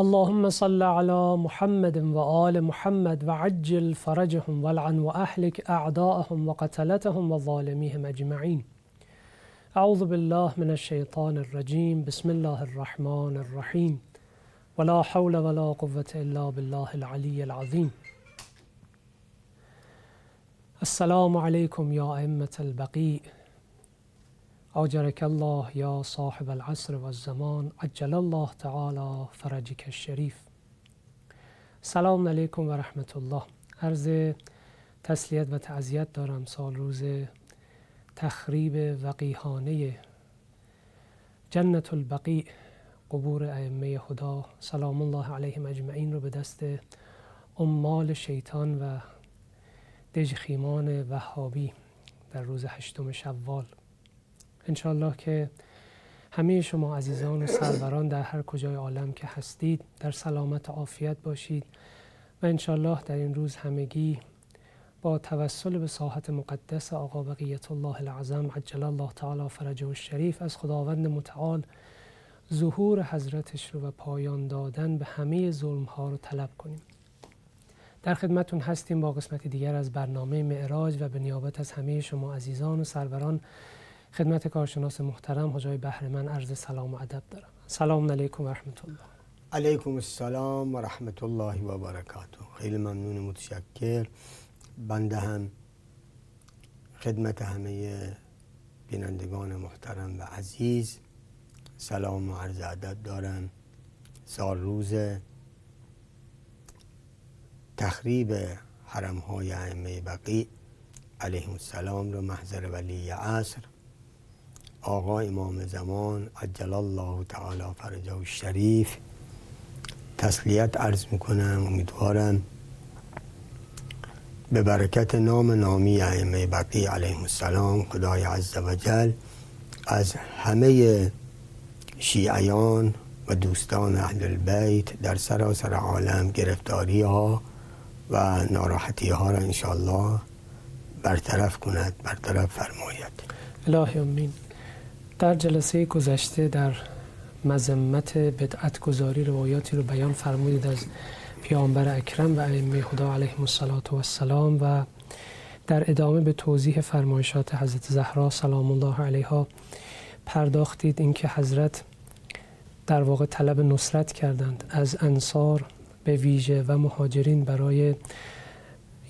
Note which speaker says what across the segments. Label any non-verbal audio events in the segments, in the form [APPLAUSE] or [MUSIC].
Speaker 1: اللهم صل على محمد وآل محمد وعجل فرجهم والعن وأهلك أعداءهم وقتلتهم وظالميهم أجمعين. أعوذ بالله من الشيطان الرجيم. بسم الله الرحمن الرحيم. ولا حول ولا قوة إلا بالله العلي العظيم. السلام عليكم يا أئمة البقيء آجرك الله یا صاحب العصر و الزمان عجل الله تعالی فرجك الشریف سلام علیکم و رحمت الله. عرض تسلیت و تعذیت دارم سال روز تخریب وقیهانه جنت البقیع قبور ائمه خدا. سلام الله علیهم اجمعین رو به دست عمال شیطان و دژخیمان وهابی در روز هشتم شوال. انشالله که همه شما عزیزان و سروران در هر کجای عالم که هستید در سلامت و عافیت باشید و انشالله در این روز همگی با توسل به ساحت مقدس آقا بقیت الله العظم عجل الله تعالی فرجه الشریف از خداوند متعال ظهور حضرتش رو و پایان دادن به همه ظلم ها رو طلب کنیم. در خدمتون هستیم با قسمت دیگر از برنامه معراج و به نیابت از همه شما عزیزان و سروران خدمت کارشناس محترم حجای بهرمن عرض سلام و ادب دارم. سلام علیکم و رحمت الله
Speaker 2: علیکم السلام و رحمت الله و برکاته. خیلی ممنون متشکر. بنده هم خدمت همه بینندگان محترم و عزیز. سلام و عرض ادب دارم. سال روز تخریب حرم های ائمه بقی علیهم السلام رو محضر ولی عصر آقا امام زمان عجل الله تعالی فرجه و شریف تسلیت عرض می‌کنم امیدوارم به برکت نام نامی ائمه بقی علیهم السلام خدای عز و جل از همه شیعیان و دوستان اهل البیت در سراسر عالم گرفتاری ها و ناراحتی ها را انشاءالله برطرف کند برطرف فرماید.
Speaker 1: الهی امین. در جلسه گذشته در مذمت بدعت گذاری روایاتی رو بیان فرمودید از پیامبر اکرم و ائمه خدا علیهم السلام و در ادامه به توضیح فرمایشات حضرت زهرا سلام الله علیها پرداختید اینکه حضرت در واقع طلب نصرت کردند از انصار به ویژه و مهاجرین برای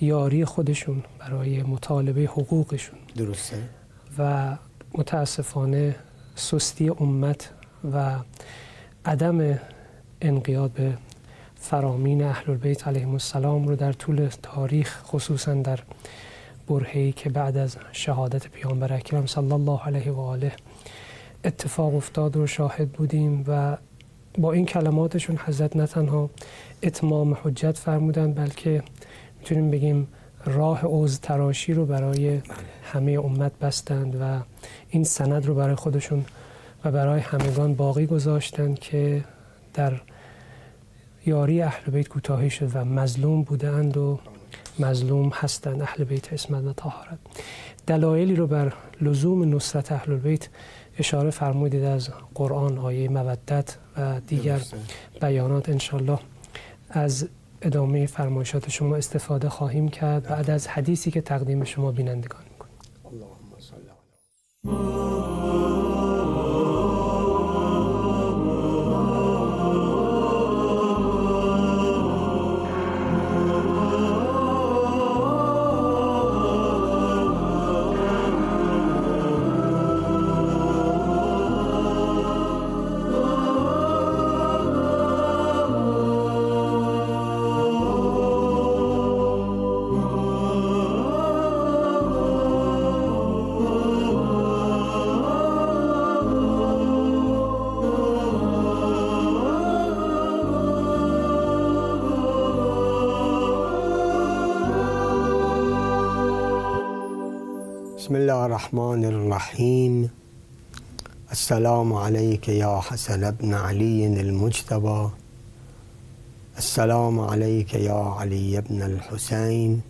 Speaker 1: یاری خودشون برای مطالبه حقوقشون.
Speaker 2: درسته.
Speaker 1: و متاسفانه سستی امت و عدم انقیاد به فرامین اهل البیت علیهم السلام رو در طول تاریخ خصوصا در برهی که بعد از شهادت پیامبر اکرم صلی الله علیه و آله اتفاق افتاد رو شاهد بودیم و با این کلماتشون حضرت نه تنها اتمام حجت فرمودن بلکه می‌تونیم بگیم راه اوز تراشی رو برای همه امت بستند و این سند رو برای خودشون و برای همگان باقی گذاشتند که در یاری اهل بیت کوتاهی شد و مظلوم بودند و مظلوم هستند. اهل بیت اسمت و طهارت دلایلی رو بر لزوم نصرت اهل بیت اشاره فرمودید از قرآن آیه مودت و دیگر بیانات انشالله از ادامه فرمایشات شما استفاده خواهیم کرد بعد از حدیثی که تقدیم شما بینندگان می‌کنیم.
Speaker 2: اللهم صل بسم الله الرحمن الرحيم. السلام عليك يا حسن ابن علي المجتبى. السلام عليك يا علي بن الحسين.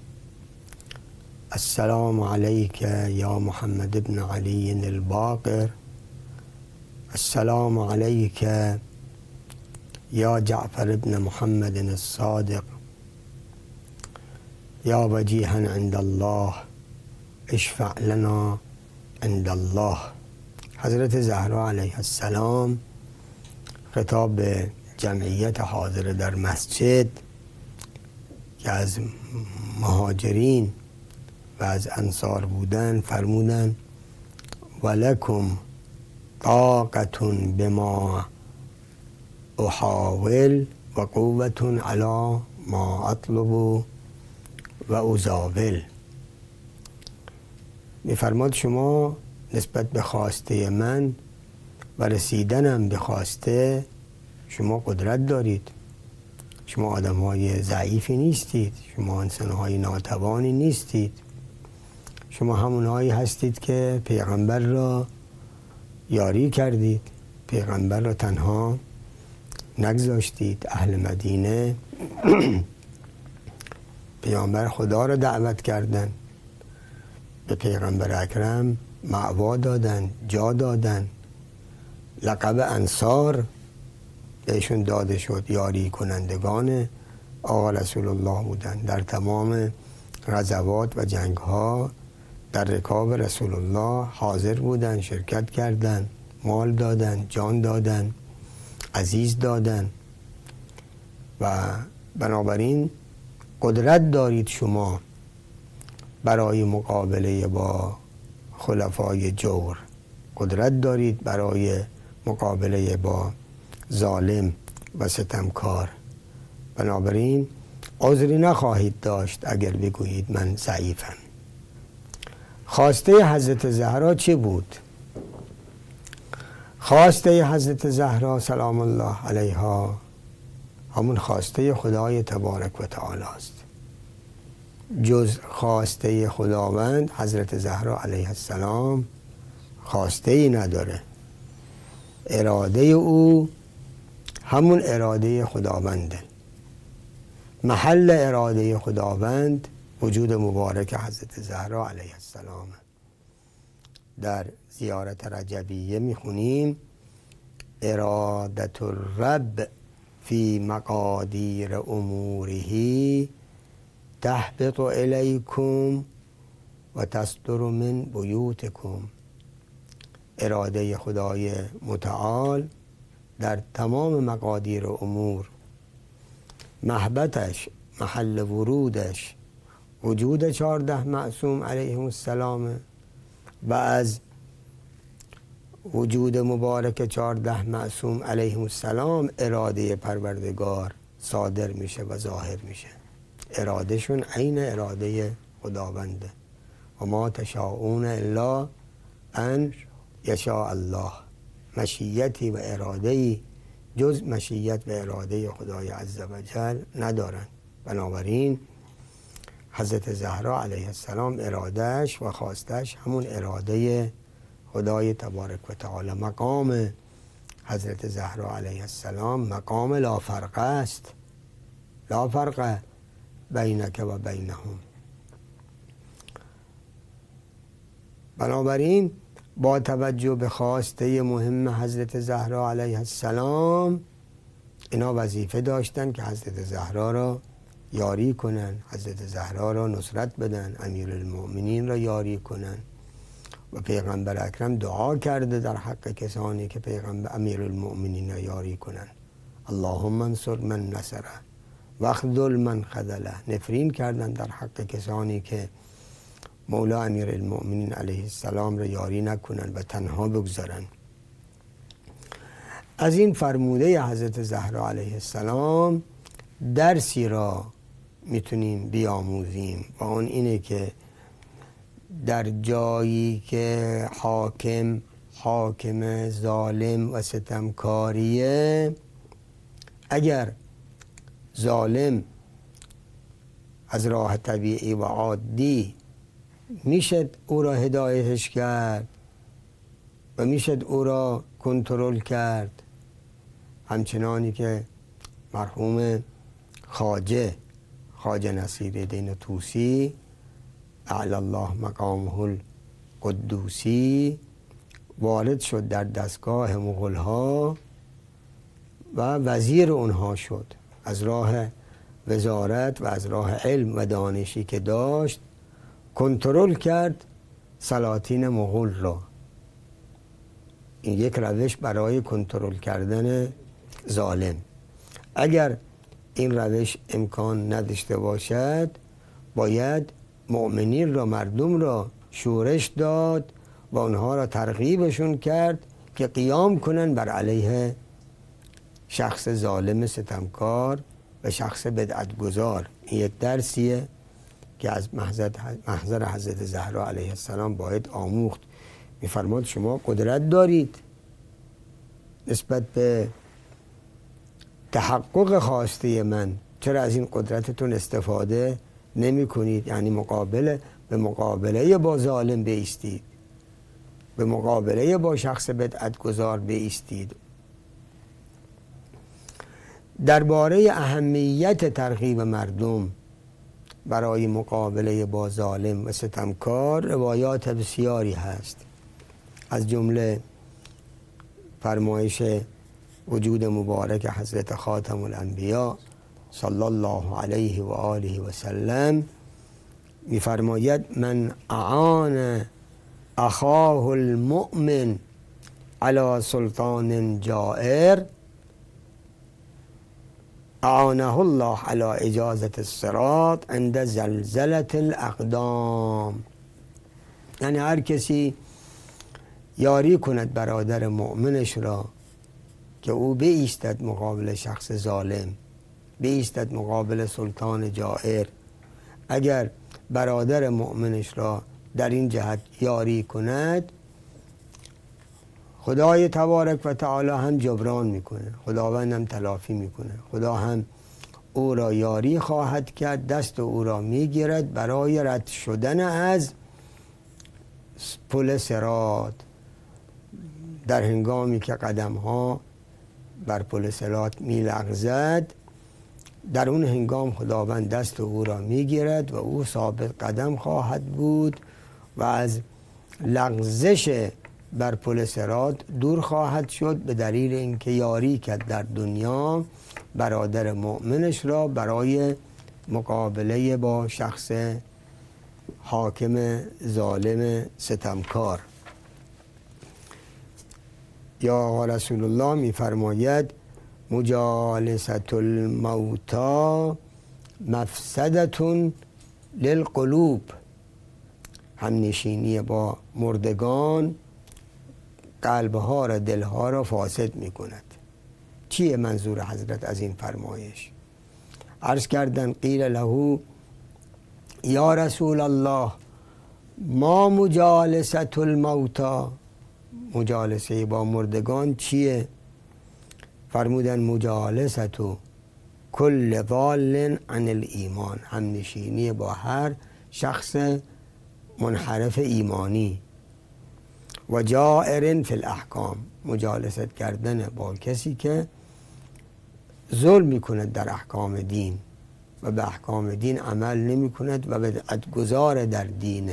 Speaker 2: السلام عليك يا محمد بن علي الباقر. السلام عليك یا جعفر ابن محمد الصادق. یا وجیها عند الله. اشفع لنا عند الله. حضرت زهرا علیه السلام خطاب به جمعیت حاضر در مسجد که از مهاجرین و از انصار بودن فرمودن ولکم طاقتون بما احاول و قوتون علا ما اطلب و ازاول. میفرماد شما نسبت به خواسته من و رسیدنم به خواسته شما قدرت دارید. شما آدم های ضعیفی نیستید. شما انسان های ناتوانی نیستید. شما همونهایی هستید که پیغمبر را یاری کردید. پیغمبر را تنها نگذاشتید. اهل مدینه [CLEARS THROAT] پیامبر خدا را دعوت کردن به پیغمبر اکرم معوا دادن جا دادن. لقب انصار بهشون داده شد یاری کنندگان آقا رسول الله بودن. در تمام غزوات و جنگ ها در رکاب رسول الله حاضر بودن شرکت کردن مال دادن جان دادن عزیز دادن. و بنابراین قدرت دارید شما برای مقابله با خلفای جور قدرت دارید برای مقابله با ظالم و ستمکار. بنابراین عذری نخواهید داشت اگر بگویید من ضعیفم. خواسته حضرت زهرا چه بود؟ خواسته حضرت زهرا سلام الله علیها همون خواسته خدای تبارک و تعالی است. جز خواسته خداوند حضرت زهرا علیه السلام خواسته ای نداره. اراده او همون اراده خداونده. محل اراده خداوند وجود مبارک حضرت زهرا علیه السلام. در زیارت رجبیه می‌خونیم ارادت الرب فی مقادیر اموره تحبط الیکم و تصدر من بیوتکم. اراده خدای متعال در تمام مقادیر امور. محبتش محل ورودش وجود چهارده معصوم علیه السلام و از وجود مبارک چهارده معصوم علیه السلام اراده پروردگار صادر میشه و ظاهر میشه. ارادهشون عین اراده خداونده. و ما تشاؤون الا ان یشاء الله. مشیتی و اراده جز مشیت و اراده خدای عزوجل ندارن. بنابراین حضرت زهرا علیه السلام ارادهش و خواستش همون اراده خدای تبارک و تعالی. مقام حضرت زهرا علیه السلام مقام لا فرق است. لا فرق بینک و بینهم. بنابراین با توجه به خواسته مهم حضرت زهرا علیه السلام اینا وظیفه داشتن که حضرت زهرا را یاری کنن حضرت زهرا را نصرت بدن امیر المؤمنین را یاری کنن. و پیغمبر اکرم دعا کرده در حق کسانی که پیغمبر امیر المؤمنین را یاری کنن. اللهم انصر من نصره. وخذل من خذله. نفرین کردن در حق کسانی که مولا امیر المؤمنین علیه السلام را یاری نکنن و تنها بگذارن. از این فرموده حضرت زهرا علیه السلام درسی را می‌تونیم بیاموزیم و اون اینه که در جایی که حاکم حاکم ظالم و ستمکاریه اگر ظالم از راه طبیعی و عادی می‌شد او را هدایتش کرد و می‌شد او را کنترل کرد. همچنانی که مرحوم خاجه خاجه نصیر دین توسی اعلی الله مقامه القدوسی وارد شد در دستگاه مغل ها و وزیر اونها شد. از راه وزارت و از راه علم و دانشی که داشت کنترل کرد سلاطین مغول را. این یک روش برای کنترل کردن ظالم. اگر این روش امکان نداشته باشد باید مؤمنین را مردم را شورش داد و آنها را ترغیبشون کرد که قیام کنن بر علیه شخص ظالم ستمکار و شخص بدعتگذار. این یک درسیه که از محضر حضرت زهرا علیه السلام باید آموخت. میفرماد شما قدرت دارید نسبت به تحقق خواسته من. چرا از این قدرتتون استفاده نمی کنید یعنی مقابله به مقابله با ظالم بیستید؟ به مقابله با شخص بدعت گذار بیستید؟ درباره اهمیت ترغیب مردم برای مقابله با ظالم و ستمکار روایات بسیاری هست. از جمله فرمایش وجود مبارک حضرت خاتم الانبیا صلی الله علیه و آله و سلم میفرماید من اعان اخاه المؤمن على سلطان جائر اعانه الله على اجازت الصراط عند زلزله الاقدام. یعنی هر کسی یاری کند برادر مؤمنش را که او بیستد مقابل شخص ظالم بیستد مقابل سلطان جائر. اگر برادر مؤمنش را در این جهت یاری کند خدای تبارک و تعالی هم جبران می‌کنه. خداوند هم تلافی می‌کنه. خدا هم او را یاری خواهد کرد. دست او را می‌گیرد برای رد شدن از پل سرات در هنگامی که قدم ها بر پل سرات میلغزد در اون هنگام خداوند دست او را می‌گیرد و او ثابت قدم خواهد بود و از لغزش بر پل سرات دور خواهد شد به دلیل اینکه یاری کرد در دنیا برادر مؤمنش را برای مقابله با شخص حاکم ظالم ستمکار. یا آقا رسول الله میفرماید مجالست الموتا مفسدتون للقلوب. همنشینی با مردگان قلبها را دلها را فاسد می کند چیه منظور حضرت از این فرمایش؟ عرض کردن قیل له یا رسول الله ما مجالست الموتا مجالسه با مردگان چیه؟ فرمودن مجالست کل وال عن الایمان. هم نشینی با هر شخص منحرف ایمانی. و جائر فی الاحکام مجالست کردن با کسی که ظلم می‌کند در احکام دین و به احکام دین عمل نمی کند و به گذار در دین.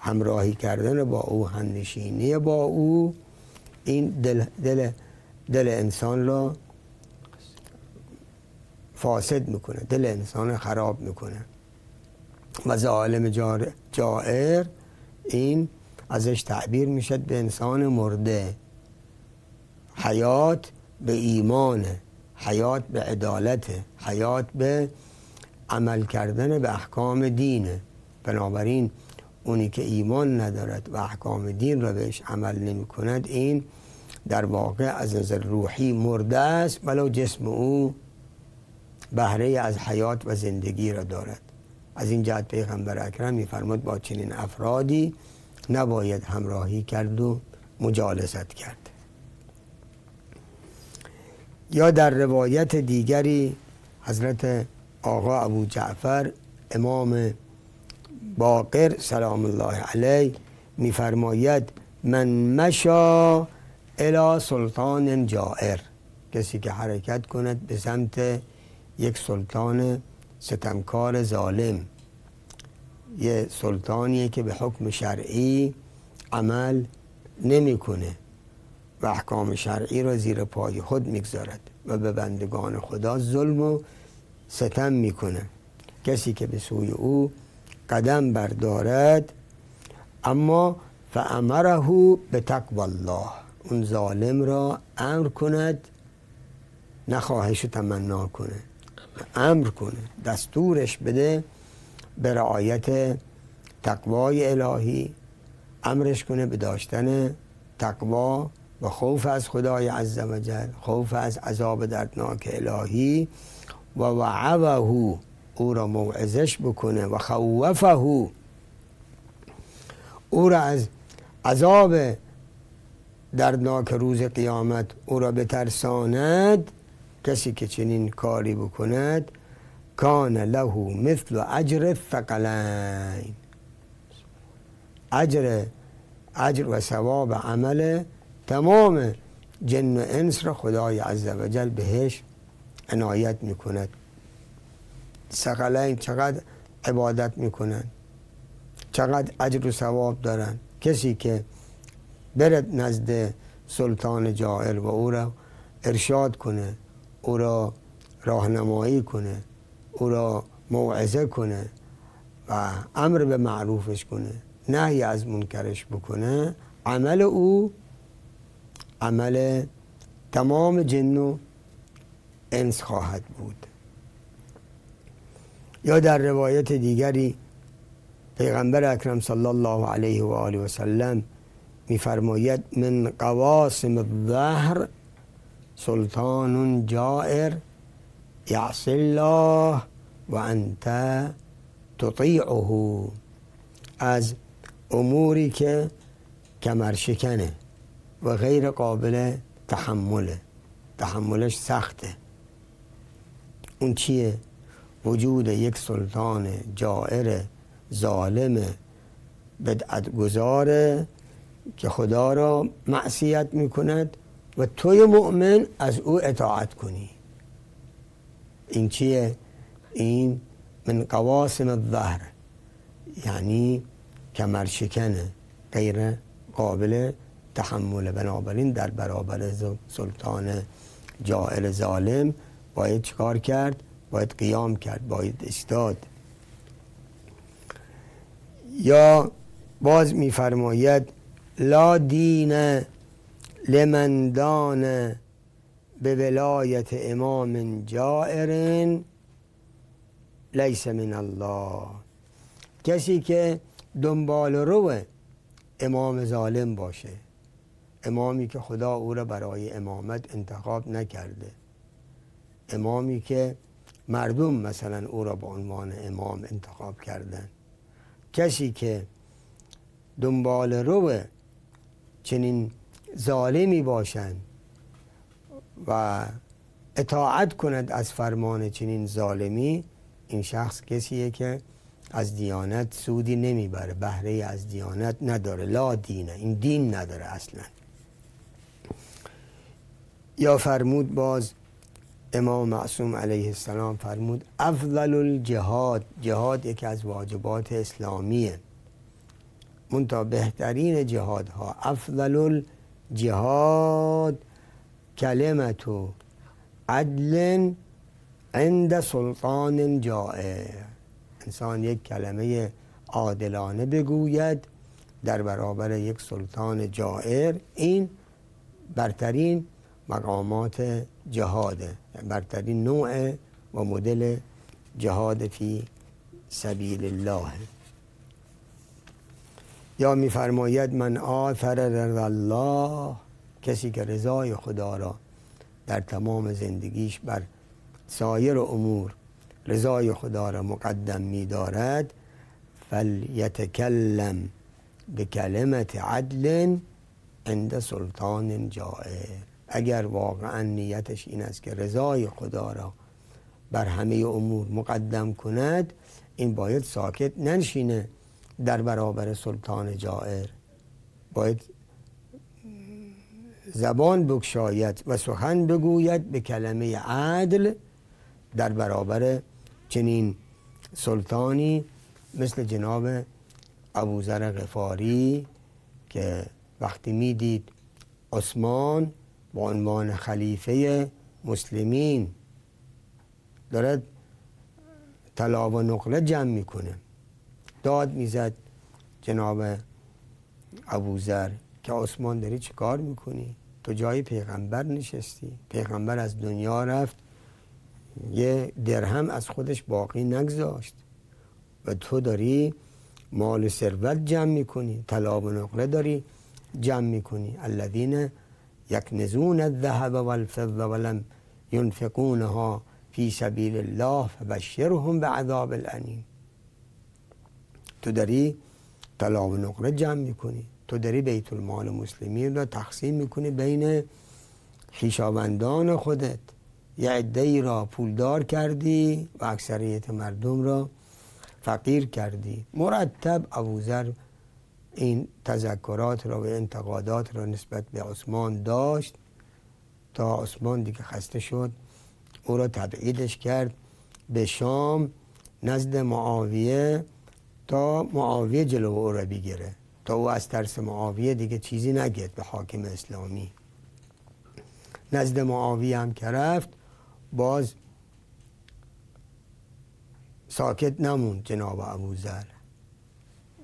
Speaker 2: همراهی کردن با او همنشینی با او این دل, دل, دل انسان را فاسد می‌کنه دل انسان خراب می‌کنه. و ظالم جائر این ازش تعبیر می‌شد به انسان مرده. حیات به ایمان حیات به عدالت حیات به عمل کردن به احکام دینه بنابراین اونی که ایمان ندارد و احکام دین را بهش عمل نمی کند این در واقع از نظر روحی مرده است ولو جسم او بهره از حیات و زندگی را دارد. از این جهت پیغمبر اکرم میفرماد با چنین افرادی نباید همراهی کرد و مجالست کرد. یا در روایت دیگری حضرت آقا ابو جعفر امام باقر سلام الله علیه میفرماید من مشا الى سلطان جائر. کسی که حرکت کند به سمت یک سلطان ستمکار ظالم. یه سلطانیه که به حکم شرعی عمل نمی‌کنه و احکام شرعی را زیر پای خود می‌گذارد و به بندگان خدا ظلم و ستم می‌کنه. کسی که به سوی او قدم بردارد اما فامره به تقوی الله. اون ظالم را امر کند نخواهش تمنا کنه. امر کنه دستورش بده به رعایت تقوای الهی امرش کنه به داشتن تقوا و خوف از خدای عزوجل خوف از عذاب دردناک الهی و وعوه او را موعظش بکنه و خوفه او را از عذاب دردناک روز قیامت او را بترساند کسی که چنین کاری بکند کان له مثل اجر ثقلین اجر اجر و ثواب عمل تمام جن و انس را خدای عزوجل بهش عنایت می‌کند. ثقلین چقدر عبادت می‌کنن؟ چقدر اجر و ثواب دارن؟ کسی که برد نزد سلطان جائر و او را ارشاد کنه او را راهنمایی کنه او را موعظه کنه و امر به معروفش کنه نهی از منکرش بکنه. عمل او عمل تمام جن و انس خواهد بود. یا در روایت دیگری پیغمبر اکرم صلی الله علیه و آله و سلم میفرماید من قواسم الظهر سلطان جائر یعصی الله و انت تطیعه از اموری که کمرشکنه و غیر قابل تحمله. تحملش سخته. اون وجود یک سلطان جائر ظالم بدعت گذاره که خدا را معصیت می‌کند و توی مؤمن از او اطاعت کنی. این چیه؟ این من قواسم الظهر یعنی کمر شکنه غیر قابل تحمل بنابراین در برابر سلطان جائل ظالم باید چکار کرد؟ باید قیام کرد باید استاد یا باز میفرماید لا دین لمن دان به ولایت امام جائر لیس من الله. کسی که دنبال رو امام ظالم باشه امامی که خدا او را برای امامت انتخاب نکرده امامی که مردم مثلا او را به عنوان امام انتخاب کردن کسی که دنبال رو چنین ظالمی باشند و اطاعت کند از فرمان چنین ظالمی این شخص کسیه که از دیانت سودی نمی‌بره بهره از دیانت نداره لا دینه این دین نداره اصلا. یا فرمود باز امام معصوم علیه السلام فرمود افضل الجهاد. جهاد یکی از واجبات اسلامیه. منتها بهترین جهادها افضل الجهاد کلمت عدل عند سلطان جائر انسان یک کلمه عادلانه بگوید در برابر یک سلطان جائر. این برترین مقامات جهاده برترین نوع و مدل جهاد فی سبیل الله یا میفرماید من آثر رضا الله کسی که رضای خدا را در تمام زندگیش بر سایر امور رضای خدا را مقدم می‌دارد فلیتکلم به کلمت عدل عند سلطان جائر. اگر واقعا نیتش این است که رضای خدا را بر همه امور مقدم کند این باید ساکت ننشینه در برابر سلطان جائر. باید زبان بگشاید و سخن بگوید به کلمه عدل در برابر چنین سلطانی مثل جناب ابوذر غفاری که وقتی می‌دید عثمان به عنوان خلیفه مسلمین دارد طلا و نقله جمع می‌کنه. داد می‌زد جناب ابوذر که عثمان داری چه کار می‌کنی؟ تو جای پیغمبر نشستی. پیغمبر از دنیا رفت. یه درهم از خودش باقی نگذاشت. و تو داری مال ثروت جمع می‌کنی. طلا و نقله داری جمع می‌کنی. الذین یکنزون الذهب والفضه ولم ينفقونها فی سبیل الله فبشرهم بعذاب الانیم تو داری طلا و نقره جمع می‌کنی. تو داری بیت المال مسلمین را تقسیم می‌کنی بین خیشاوندان خودت. یه عده را پولدار کردی و اکثریت مردم را فقیر کردی. مرتب ابوذر این تذکرات را و انتقادات را نسبت به عثمان داشت تا عثمان دیگه خسته شد. او را تبعیدش کرد به شام نزد معاویه تا معاویه جلو او را بگیره. تا او از ترس معاویه دیگه چیزی نگید به حاکم اسلامی. نزد معاویه هم که رفت باز ساکت نموند جناب ابوذر.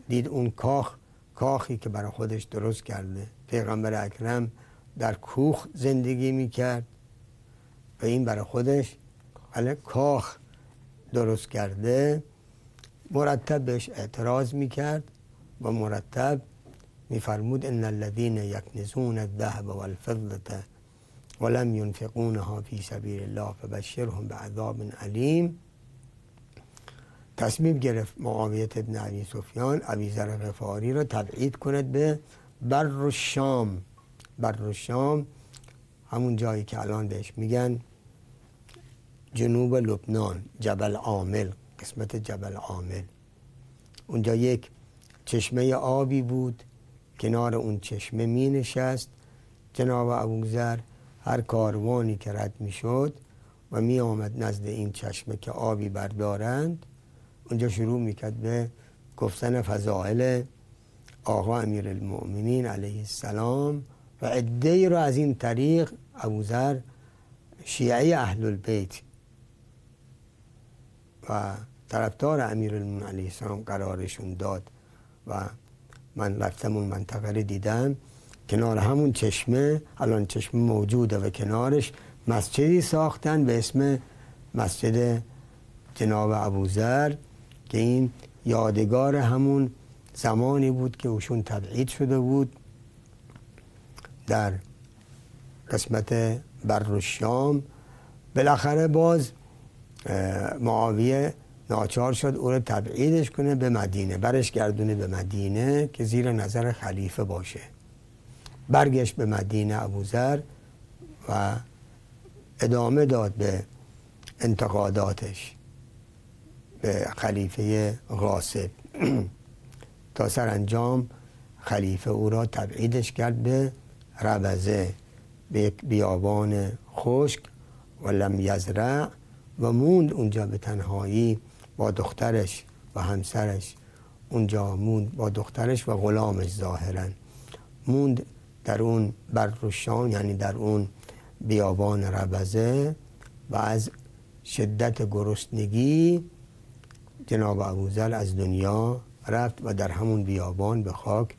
Speaker 2: دید اون کاخ کاخی که برای خودش درست کرده. پیغمبر اکرم در کوخ زندگی می‌کرد. و این برای خودش علی کاخ درست کرده مرتب بهش اعتراض می‌کرد. و مرتب میفرمود ان الذين يكنزون الذهب والفضه ولم ينفقونها في سبيل الله فبشرهم بعذاب علیم. تصمیم گرفت معاویت ابن عبی سفیان عبی غفاری را تبعید کند به بر شام بر شام همون جایی که الان بهش میگن جنوب لبنان جبل عامل قسمت جبل عامل. اونجا یک چشمه آبی بود. کنار اون چشمه می نشست. جناب ابوذر هر کاروانی که رد می شد و می آمد نزد این چشمه که آبی بردارند اونجا شروع می کرد به گفتن فضائل آقا امیر المؤمنین علیه السلام و عده را از این طریق ابوذر شیعه اهل البیت و طرفدار امیر علیه السلام قرارشون داد. و من رفتم اون منطقه رو دیدم. کنار همون چشمه الان چشمه موجوده و کنارش مسجدی ساختن به اسم مسجد جناب ابوذر که این یادگار همون زمانی بود که اوشون تبعید شده بود در قسمت بر بالاخره باز معاویه ناچار شد او رو تبعیدش کنه به مدینه برش گردونه به مدینه که زیر نظر خلیفه باشه. برگشت به مدینه ابوذر و ادامه داد به انتقاداتش به خلیفه غاصب. [CLEARS THROAT] تا سرانجام خلیفه او را تبعیدش کرد به ربزه به یک بیابان خشک و لم یزرع و موند اونجا به تنهایی با دخترش و همسرش. اونجا موند با دخترش و غلامش ظاهرا. موند در اون برروشان یعنی در اون بیابان ربزه و از شدت گرسنگی جناب ابوذر از دنیا رفت و در همون بیابان به خاک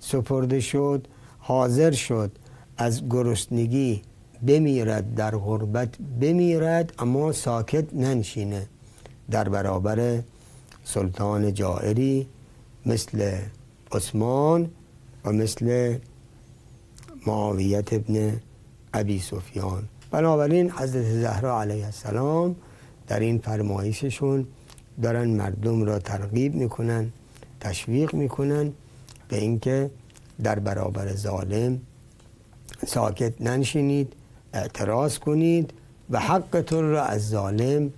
Speaker 2: سپرده شد. حاضر شد از گرسنگی بمیرد در غربت بمیرد اما ساکت ننشینه. در برابر سلطان جائری مثل عثمان و مثل معاویت ابن ابی سفیان. بنابراین حضرت زهرا علیه السلام در این فرمایششون دارن مردم را ترغیب می‌کنن تشویق می‌کنن به اینکه در برابر ظالم ساکت ننشینید اعتراض کنید و حقتون را از ظالم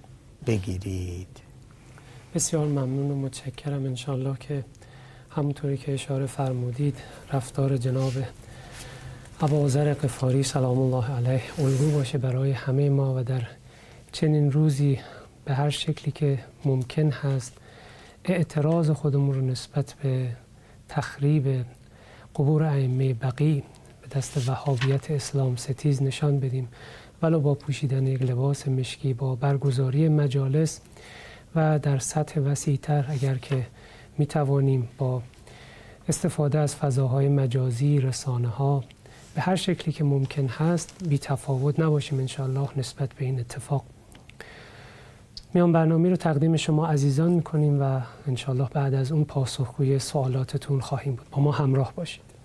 Speaker 2: بگیرید.
Speaker 1: بسیار ممنون و متشکرم انشالله که همونطوری که اشاره فرمودید رفتار جناب ابوذر قفاری سلام الله علیه الگو باشه برای همه ما و در چنین روزی به هر شکلی که ممکن هست اعتراض خودمون رو نسبت به تخریب قبور ائمه بقی به دست وهابیت اسلام ستیز نشان بدیم. ولو با پوشیدن یک لباس مشکی با برگزاری مجالس و در سطح وسیعتر اگر که می توانیم با استفاده از فضاهای مجازی رسانه ها به هر شکلی که ممکن هست بی تفاوت نباشیم انشاءالله نسبت به این اتفاق. میان برنامه رو تقدیم شما عزیزان می‌کنیم و انشاءالله بعد از اون پاسخگوی سوالاتتون خواهیم بود. با ما همراه باشید.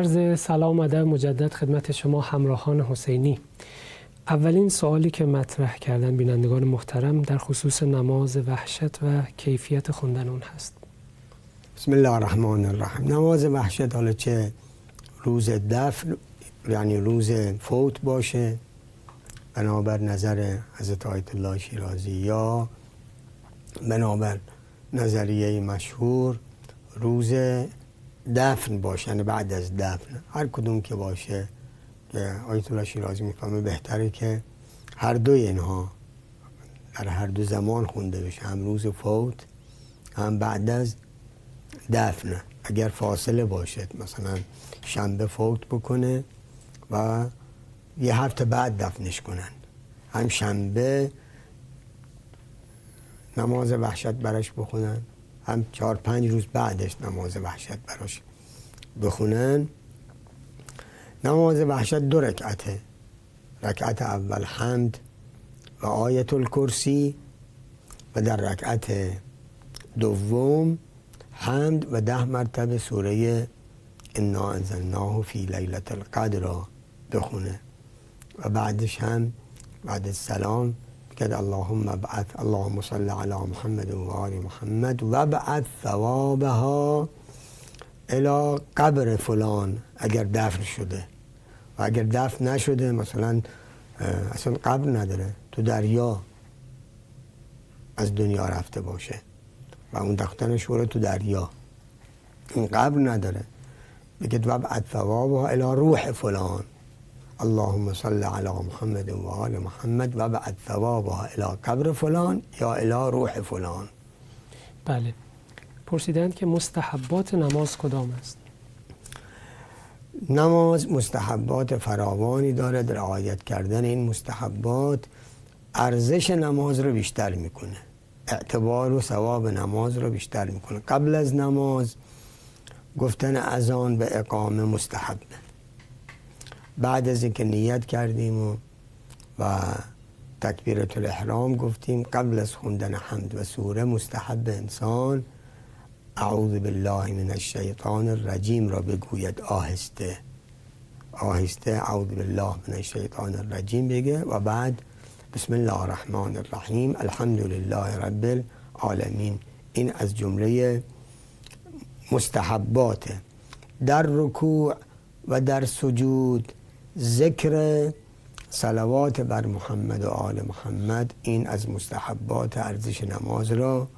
Speaker 1: عرض سلام ادب مجدد خدمت شما همراهان حسینی. اولین سوالی که مطرح کردن بینندگان محترم در خصوص نماز وحشت و کیفیت خوندن اون هست.
Speaker 2: بسم الله الرحمن الرحیم. نماز وحشت حالا چه روز دفن یعنی روز فوت باشه. بنابر نظر حضرت آیت الله شیرازی یا بنابر نظریه مشهور روز دفن باشه یعنی بعد از دفن. هر کدوم که باشه که آیت الله شیرازی می‌فهمه بهتره که هر دو اینها در هر دو زمان خونده بشه هم روز فوت هم بعد از دفن. اگر فاصله باشه مثلا شنبه فوت بکنه و یه هفته بعد دفنش کنن. هم شنبه نماز وحشت برش بخونن. هم چهار پنج روز بعدش نماز وحشت براش بخونن. نماز وحشت دو رکعته رکعت اول حمد و آیت الکرسی و در رکعت دوم حمد و ده مرتبه سوره انا انزلناه فی لیلت القدر را بخونه. و بعدش هم بعد السلام بگد اللهم بعث اللهم صل علی محمد و آل محمد و بعث ثوابها الى قبر فلان اگر دفن شده و اگر دفن نشده مثلا اصلا قبر نداره. تو دریا از دنیا رفته باشه و اون دختن شوره تو دریا. این قبر نداره. بگید و بعد ثوابها الى روح فلان. اللهم صل علی محمد و آل محمد و بعد ثوابها الى قبر فلان یا الى روح فلان
Speaker 1: بله پرسیدند که مستحبات نماز کدام است
Speaker 2: نماز مستحبات فراوانی دارد رعایت کردن این مستحبات ارزش نماز رو بیشتر می‌کنه. اعتبار و ثواب نماز رو بیشتر می‌کنه. قبل از نماز گفتن اذان به اقامه مستحبه بعد از اینکه نیت کردیم و, و تکبیرت الاحرام گفتیم قبل از خوندن حمد و سوره مستحب انسان اعوذ بالله من الشیطان الرجیم را بگوید آهسته. آهسته اعوذ بالله من الشیطان الرجیم بگه و بعد بسم الله الرحمن الرحیم الحمد لله رب العالمین. این از جمله مستحبات. در رکوع و در سجود ذکر صلوات بر محمد و آل محمد این از مستحبات ارزش نماز را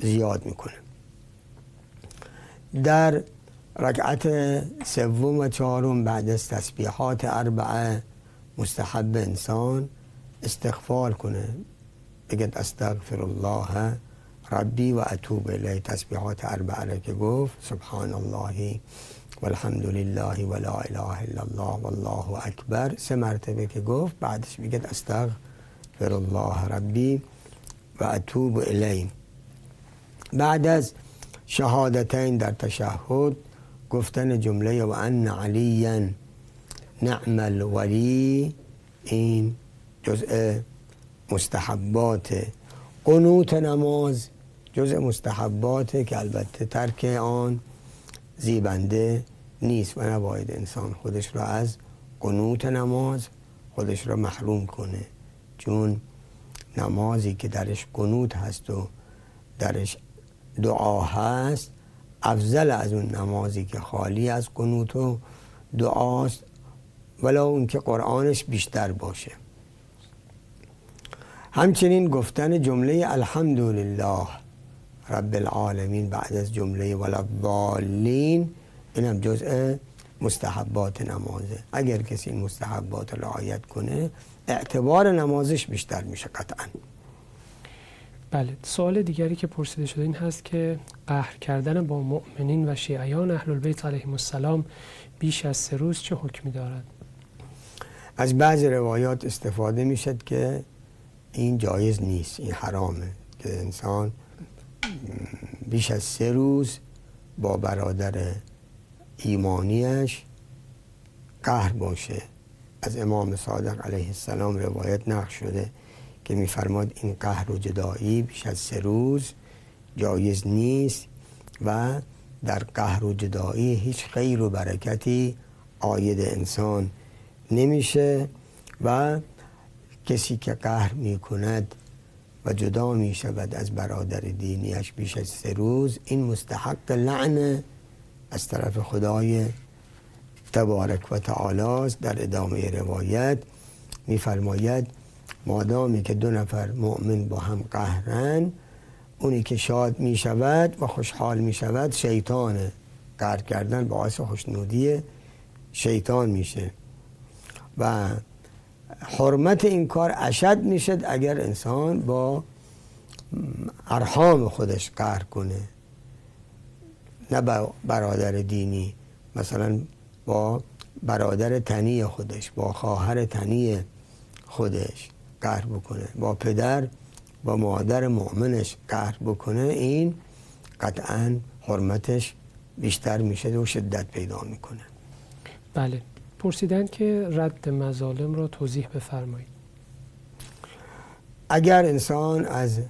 Speaker 2: زیاد می‌کنه. در رکعت سوم و چهارم بعد از تسبیحات اربعه مستحب انسان استغفار کنه. بگد استغفر الله ربی و اتوب الی تسبیحات اربعه را که گفت سبحان الله. والحمد لله ولا اله الا الله والله اکبر سه مرتبه که گفت بعدش بگد استغفر الله ربی و اتوب الی بعد از شهادتین در تشهد گفتن جمله و ان علیا نعم الولی این جزء مستحبات قنوت نماز جزء مستحبات که البته ترک آن زیبنده نیست و نباید انسان خودش را از قنوت نماز خودش را محروم کنه. چون نمازی که درش قنوت هست و درش دعا هست افضل از اون نمازی که خالی از قنوت و دعاست ولو اون که قرآنش بیشتر باشه. همچنین گفتن جمله الحمدلله رب العالمین بعد از جمله ولضالین این هم جزء مستحبات نمازه. اگر کسی این مستحبات رعایت کنه اعتبار نمازش بیشتر میشه قطعا.
Speaker 1: بله سوال دیگری که پرسیده شده این هست که قهر کردن با مؤمنین و شیعیان اهل البیت علیهم السلام بیش از سه روز چه حکمی دارد؟
Speaker 2: از بعض روایات استفاده می‌شد که این جایز نیست این حرامه که انسان بیش از سه روز با برادر ایمانیش قهر باشه. از امام صادق علیه السلام روایت نقش شده که میفرماد این قهر و جدایی بیش از سه روز جایز نیست و در قهر و جدایی هیچ خیر و برکتی آید انسان نمیشه و کسی که قهر می‌کند و جدا می شود از برادر دینیش بیش از سه روز این مستحق لعنه. از طرف خدای تبارک و تعالی در ادامه روایت میفرماید مادامی که دو نفر مؤمن با هم قهرن اونی که شاد می شود و خوشحال می شود شیطانه قهر کردن باعث خوشنودی شیطان میشه. و حرمت این کار اشد می‌شد اگر انسان با ارحام خودش قهر کنه. نه برادر دینی. مثلا با برادر تنی خودش با خواهر تنی خودش قهر بکنه. با پدر با مادر مؤمنش قهر بکنه. این قطعا حرمتش بیشتر میشه و شدت پیدا می‌کنه.
Speaker 1: بله. پرسیدن که رد مظالم رو توضیح بفرمایید.
Speaker 2: اگر انسان از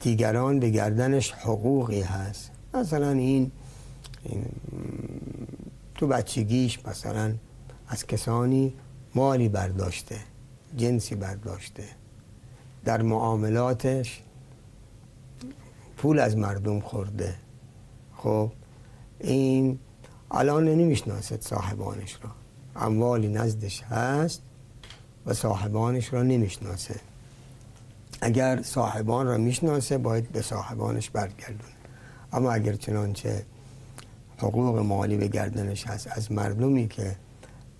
Speaker 2: دیگران به گردنش حقوقی هست مثلا این, این تو بچگیش مثلا از کسانی مالی برداشته جنسی برداشته. در معاملاتش پول از مردم خورده. خب این الان نمی‌شناسد صاحبانش را. اموالی نزدش هست و صاحبانش را نمی‌شناسه. اگر صاحبان را می‌شناسه باید به صاحبانش برگردونه. اما اگر چنانچه حقوق مالی به گردنش هست. از مردمی که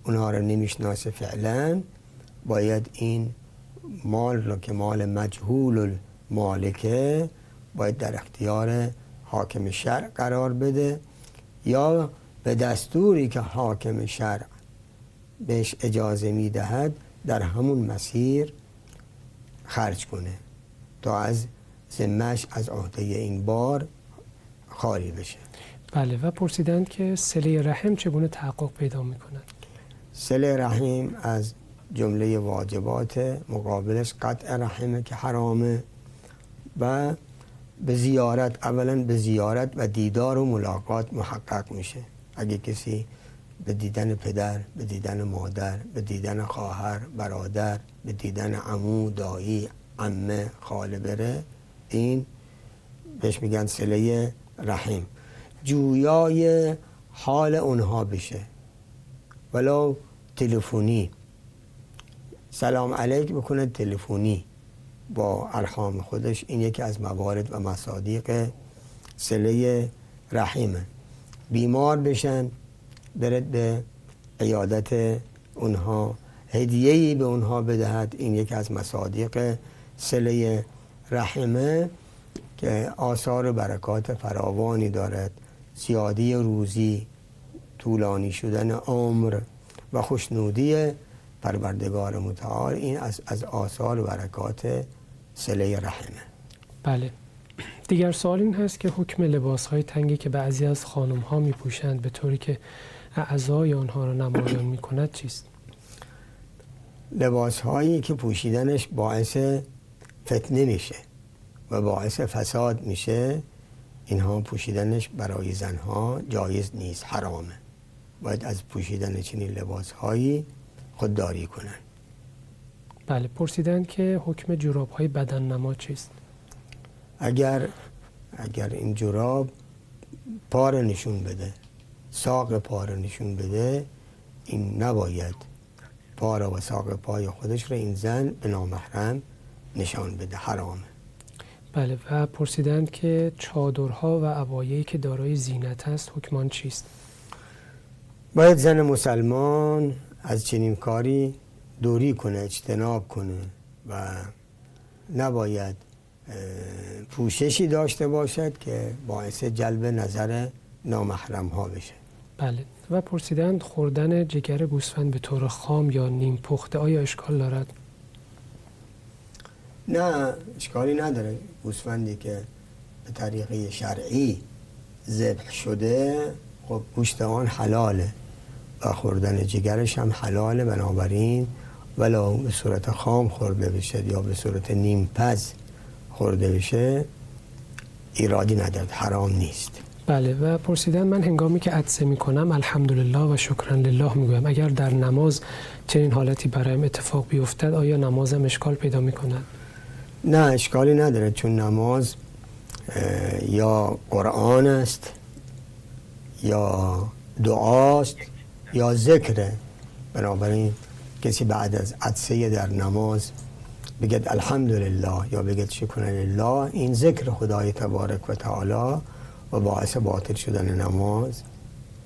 Speaker 2: اونها را نمی‌شناسه فعلا باید این مال را که مال مجهول المالکه باید در اختیار حاکم شرع قرار بده یا به دستوری که حاکم شرع بهش اجازه می‌دهد در همون مسیر خرج کنه تا از زمش از عهده این بار خالی بشه.
Speaker 1: بله و پرسیدند که سله رحم چگونه تحقق پیدا می‌کنند
Speaker 2: سله رحم از جمله واجبات مقابلش قطع رحمه که حرامه و به زیارت اولا به زیارت و دیدار و ملاقات محقق میشه. اگه کسی به دیدن پدر به دیدن مادر به دیدن خواهر برادر به دیدن عمو دایی عمه خاله بره این بهش میگن سله رحم. جویای حال اونها بشه. ولو تلفنی. سلام علیک بکنه تلفنی با ارحام خودش. این یکی از موارد و مصادیق سله رحیمه. بیمار بشن برد به عیادت اونها. هدیه‌ای به اونها بدهد. این یکی از مصادیق سله رحمه که آثار برکات فراوانی دارد. زیادی روزی طولانی شدن عمر و خوشنودی پروردگار متعال این از, از آثار و برکات سله رحمه
Speaker 1: بله دیگر سوال این هست که حکم لباس های تنگی که بعضی از خانم ها می پوشند به طوری که اعضای آنها را نمایان می کند چیست؟
Speaker 2: لباس هایی که پوشیدنش باعث فتنه میشه و باعث فساد میشه اینها پوشیدنش برای زنها جایز نیست حرامه. باید از پوشیدن چنین لباس هایی خودداری کنن.
Speaker 1: بله پرسیدن که حکم جوراب های بدن نما چیست؟
Speaker 2: اگر اگر این جوراب پار نشون بده ساق پار نشون بده این نباید پار و ساق پای خودش رو این زن به نامحرم نشان بده حرامه.
Speaker 1: بله و پرسیدند که چادرها و عبایه‌ای که دارای زینت است حکمان چیست؟
Speaker 2: باید زن مسلمان از چنین کاری دوری کنه اجتناب کنه و نباید پوششی داشته باشد که باعث جلب نظر نامحرم ها بشه.
Speaker 1: بله و پرسیدند خوردن جگر گوسفند به طور خام یا نیم پخته آیا اشکال دارد؟
Speaker 2: نه اشکالی نداره. گوسفندی که به طریقه شرعی ذبح شده خب گوشت آن حلاله و خوردن جگرش هم حلاله بنابراین ولا به صورت خام خورده بشه یا به صورت نیم پز خورده بشه ایرادی ندارد حرام نیست.
Speaker 1: بله و پرسیدن من هنگامی که عدسه می کنم الحمدلله و شکرا لله می‌گویم. اگر در نماز چنین حالتی برایم اتفاق بیفتد آیا نمازم اشکال پیدا می کند؟
Speaker 2: نه اشکالی نداره. چون نماز یا قرآن است یا دعاست یا ذکره بنابراین کسی بعد از عدسه در نماز بگد الحمدلله یا بگد شکر لله این ذکر خدای تبارک و تعالی و باعث باطل شدن نماز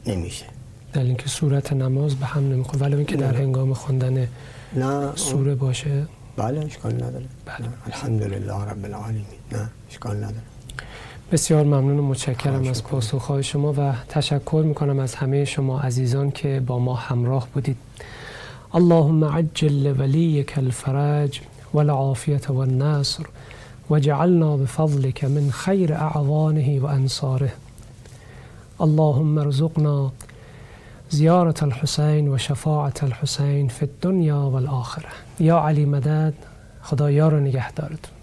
Speaker 2: نمیشه.
Speaker 1: در اینکه صورت نماز به هم نمی‌خوره. ولی اینکه در هنگام خواندن
Speaker 2: نه
Speaker 1: سوره باشه؟
Speaker 2: بله اشکال نداره. بله. الحمدلله رب العالمین. نه اشکال نداره.
Speaker 1: بسیار ممنون و متشکرم از پاسخهای شما و تشکر می‌کنم از همه شما عزیزان که با ما همراه بودید. اللهم عجل وليك الفرج والعافية والناصر وجعلنا بفضلك من خير أعوانه وأنصاره اللهم ارزقنا زيارة الحسين وشفاعة الحسين في الدنيا والآخرة. يا علي مدد خدا یار نگهدارتون